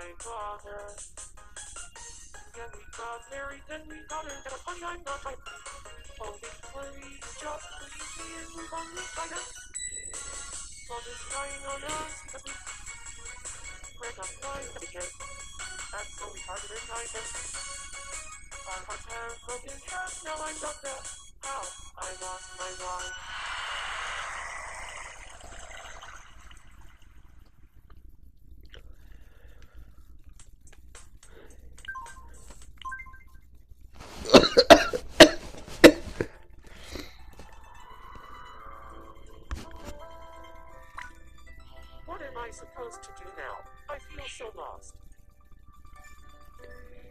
I bother? Yeah, we got married, then we got her, and funny, I'm not right. Oh, please, just leave me and move on with my life. Love is dying on us because we break up life again. That's so retarded and I guess. Our hearts have broken half, now I'm not there. How? I lost my wife.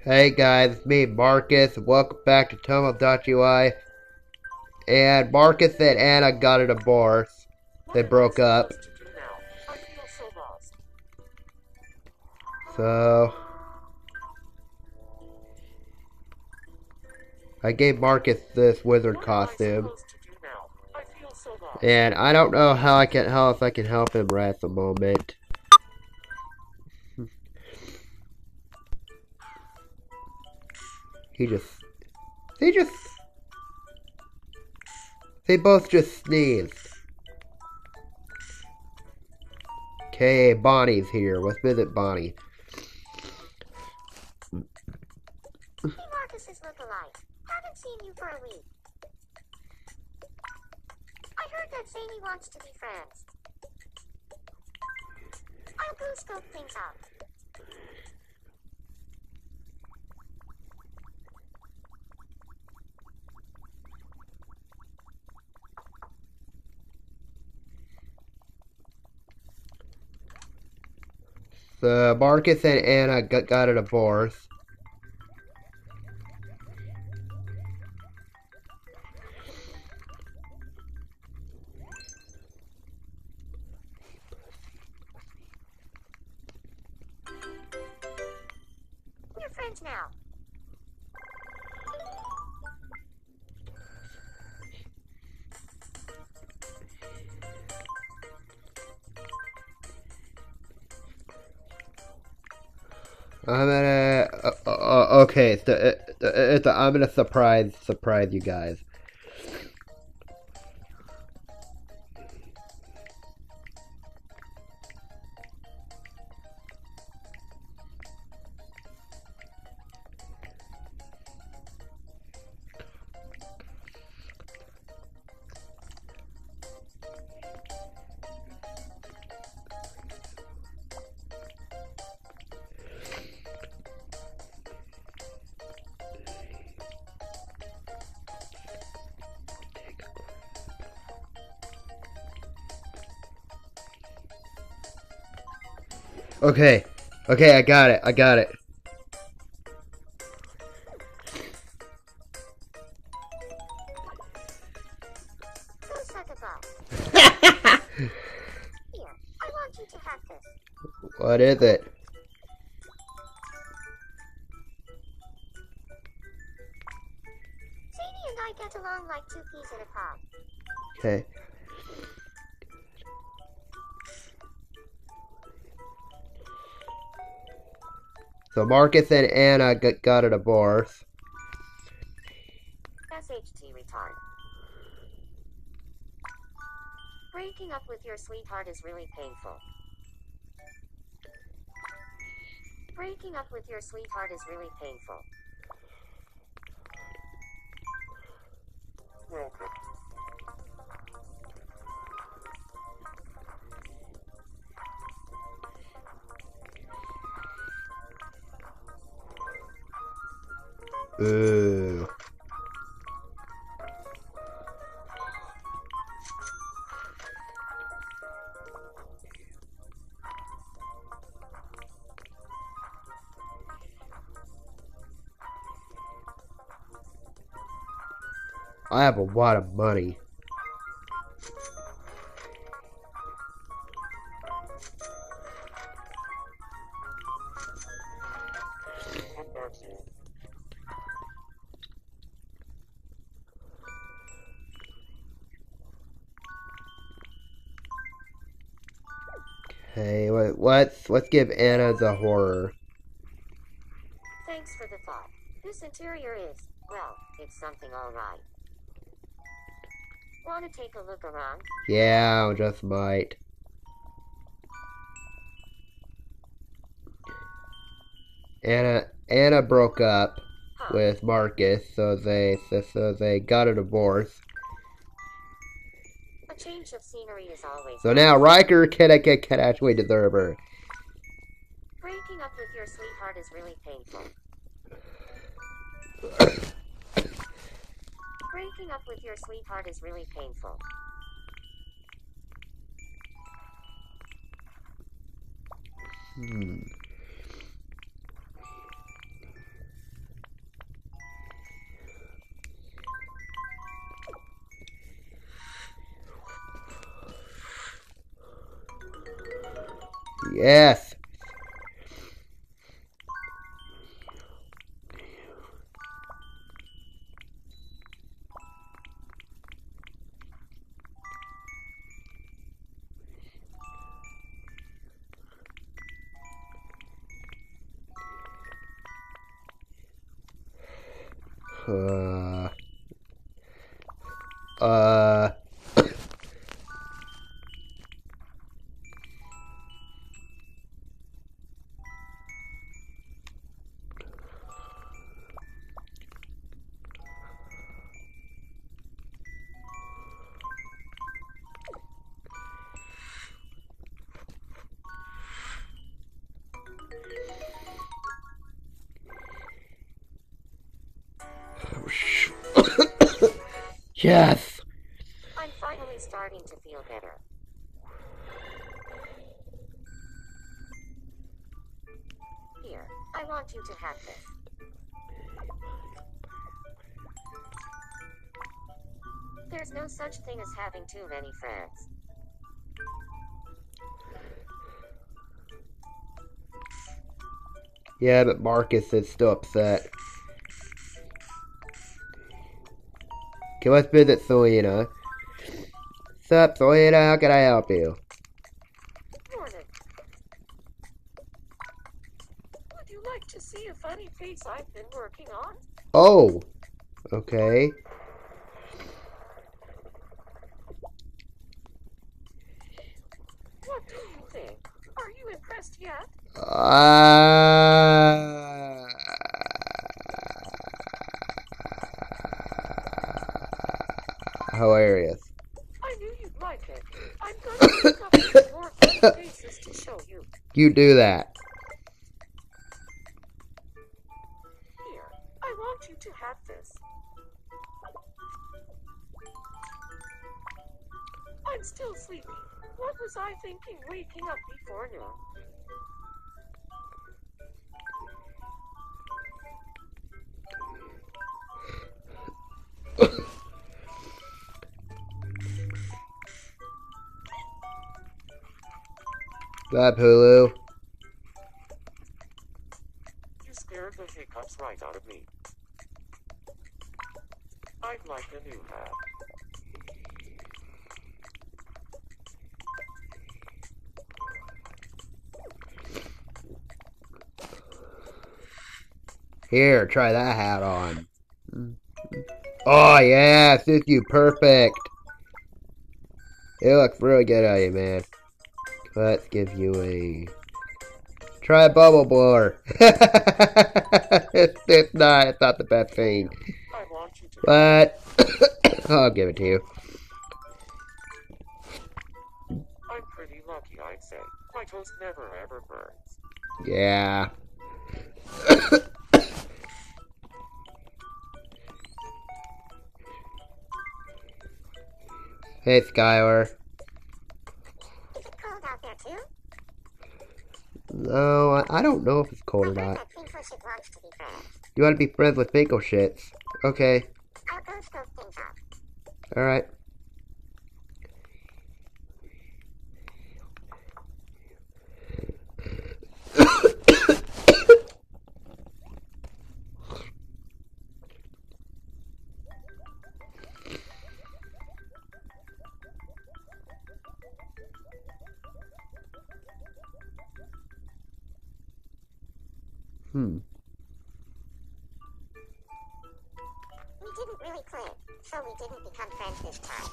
Hey guys, it's me, Marcus. Welcome back to Tomo.ui. And Marcus and Anna got a divorce. They broke up. so I gave Marcus this wizard costume. And I don't know how I can how if I can help him right at the moment. He just they just they both just sneezed. Okay, Bonnie's here. Let's visit Bonnie. Hey, Marcus's lookalike. Haven't seen you for a week. I heard that Zany wants to be friends. I'll go scope things out. So Marcus and Anna got, got a divorce. I'm gonna. Uh, uh, okay, so it, it's a, I'm gonna surprise surprise you guys. Okay, okay, I got it. I got it. Go suck a butt. Here, I want you to have this. What is it? Zany and I get along like two peas in a pod. Okay. So Marcus and Anna got, got a divorce. SHT retard. Breaking up with your sweetheart is really painful. Breaking up with your sweetheart is really painful. Welcome. Ooh. I have a lot of money. Hey, let's let's give Anna the horror. Thanks for the thought. This interior is, well, it's something alright. Wanna take a look around? Yeah, I just might. Anna Anna broke up with Marcus, so they so, so they got a divorce. Change of scenery is always So now Riker can can, can actually deserve her. Breaking up with your sweetheart is really painful. Breaking up with your sweetheart is really painful. Hmm. Yes. Uh. Yes. I'm finally starting to feel better. Here, I want you to have this. There's no such thing as having too many friends. Yeah, but Marcus is still upset. Okay, let's visit Selena. Sup, can I help you? Morning. Would you like to see a funny face I've been working on? Oh. Okay. What do you think? Are you impressed yet? Uh... Hilarious. I knew you'd like it. I'm going to look up some more funny faces to show you. Do that. Here, I want you to have this. I'm still sleepy. What was I thinking waking up before noon? That Hulu. You scared the out of me. I'd like a new hat. Here, try that hat on. Oh, yeah, suits you perfect. It looks really good on you, man. Let's give you a... Try a bubble blower. it's, it's not, it's not the best thing. I want you to. But, I'll give it to you. I'm pretty lucky, I'd say. My toast never ever burns. Yeah. hey, Skylar. Is it cold out there too? No, I, I don't know if it's cold or not. that Finkelshit wants to be friends. You want to be friends with Finkel shits. Okay, I'll go scope things out. alright. Hmm. We didn't really click, so we didn't become friends this time.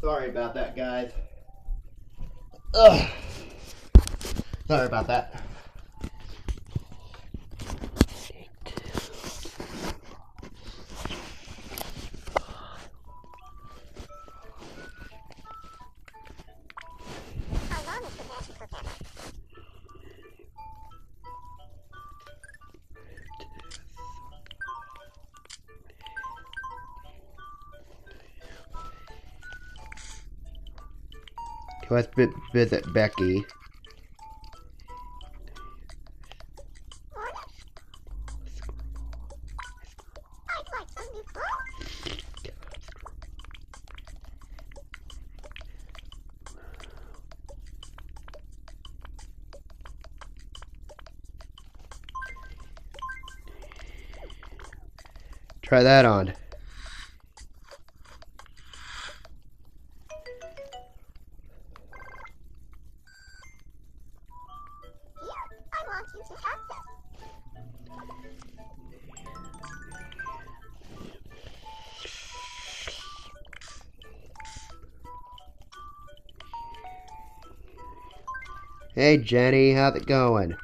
Sorry about that, guys. Ugh. Sorry about that. Let's vi- visit Becky. Try that on. Hey Jenny, how's it going? Hey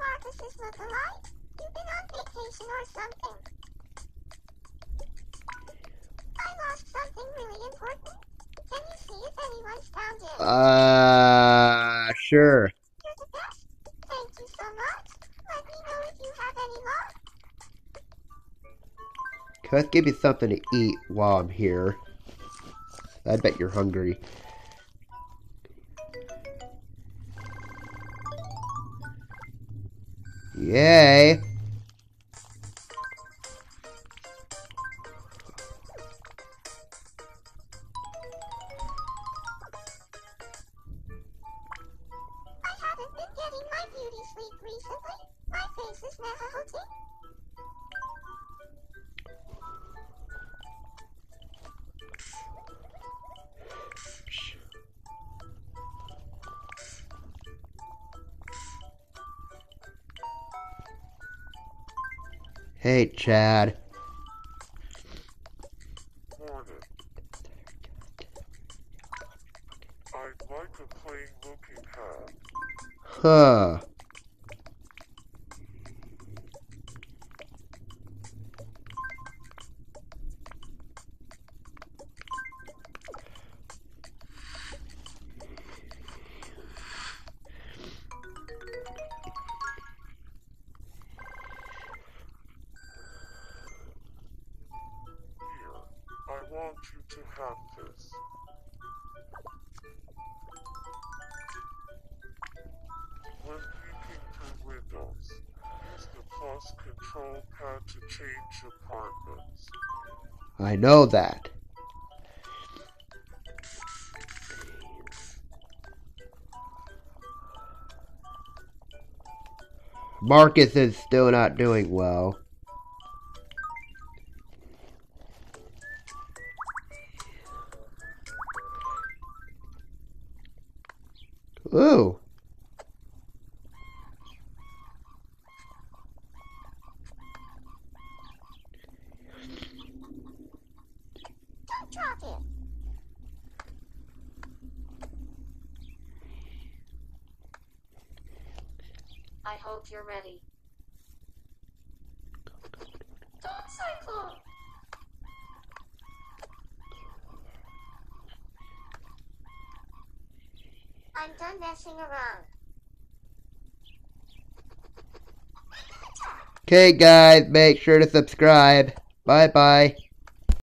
Marcus's look-alike. You've been on vacation or something. I lost something really important. Can you see if anyone's found it? Uh, sure. You're the best. Thank you so much. Let me know if you have any luck. Let's give you something to eat while I'm here. I bet you're hungry. Yay! Hey Chad. Change apartments. I know that. Marcus is still not doing well. I hope you're ready. Don't cyclone. I'm done messing around. Okay, guys, make sure to subscribe. Bye bye.